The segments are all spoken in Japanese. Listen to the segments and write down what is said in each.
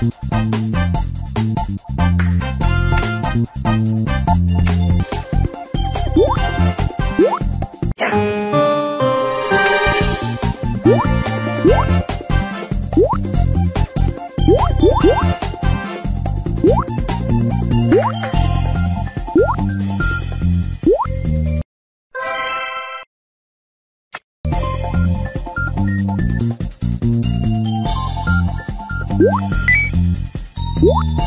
you What?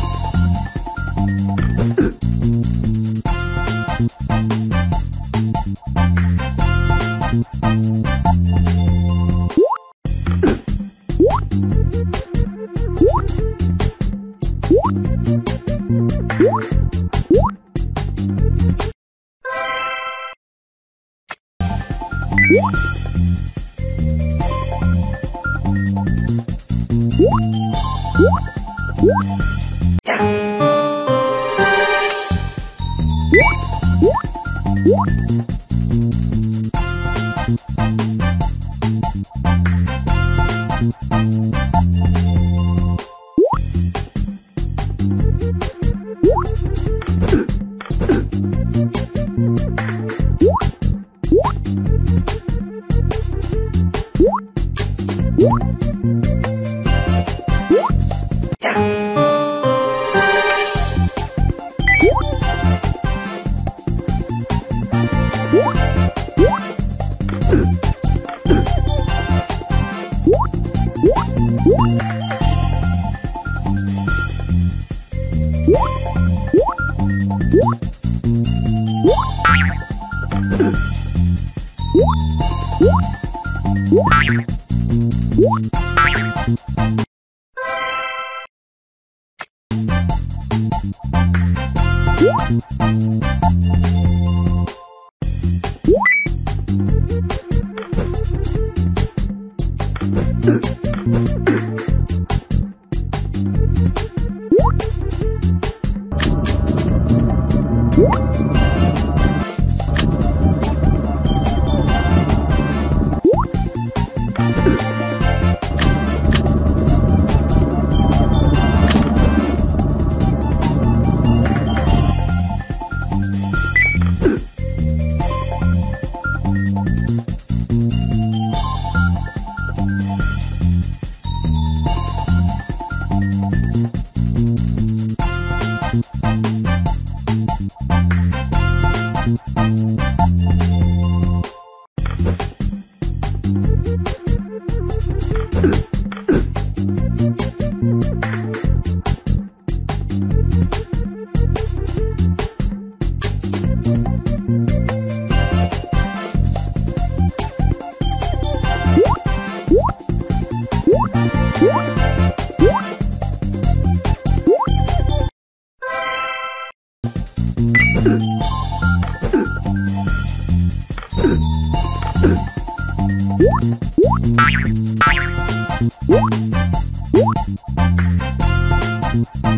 What? What? Hmm. What?